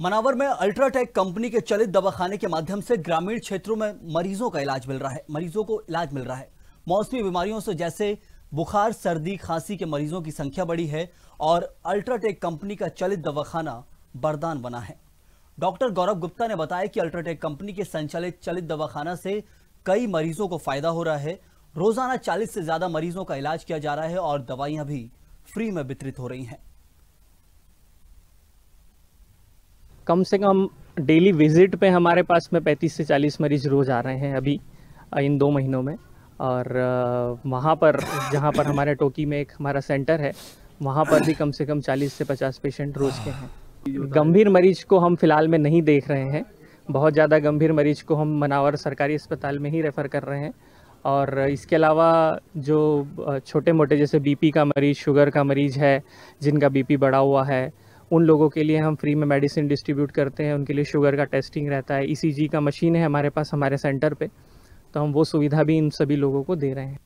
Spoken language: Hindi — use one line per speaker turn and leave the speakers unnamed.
मनावर में अल्ट्राटेक कंपनी के चलित दवाखाने के माध्यम से ग्रामीण क्षेत्रों में मरीजों का इलाज मिल रहा है, मरीजों को इलाज मिल रहा है। मौसमी बीमारियों से जैसे बुखार, सर्दी, खांसी के मरीजों की संख्या बढ़ी है और अल्ट्राटेक कंपनी का चलित दवाखाना बरदान बना है। डॉक्टर गौरव गुप्ता ने बताया कि अल्ट्राटेक कंपनी के संचालित चलित दवाखाना से कई मरीजों को फ़ायदा हो रहा है। रोज़ाना 40 से ज़्यादा मरीजों का इलाज किया जा रहा है और दवाइयाँ भी फ्री में वितरित हो रही हैं।
कम से कम डेली विज़िट पे हमारे पास में 35 से 40 मरीज़ रोज़ आ रहे हैं अभी इन दो महीनों में। और वहाँ पर, जहाँ पर हमारे टोकी में एक हमारा सेंटर है, वहाँ पर भी कम से कम 40 से 50 पेशेंट रोज़ के हैं। गंभीर मरीज़ को हम फ़िलहाल में नहीं देख रहे हैं। बहुत ज़्यादा गंभीर मरीज़ को हम मनावर सरकारी अस्पताल में ही रेफ़र कर रहे हैं। और इसके अलावा जो छोटे मोटे जैसे बीपी का मरीज़, शुगर का मरीज़ है, जिनका बीपी बढ़ा हुआ है उन लोगों के लिए हम फ्री में मेडिसिन डिस्ट्रीब्यूट करते हैं, उनके लिए शुगर का टेस्टिंग रहता है ईसीजी का मशीन है हमारे पास, हमारे सेंटर पर तो हम वो सुविधा भी इन सभी लोगों को दे रहे हैं।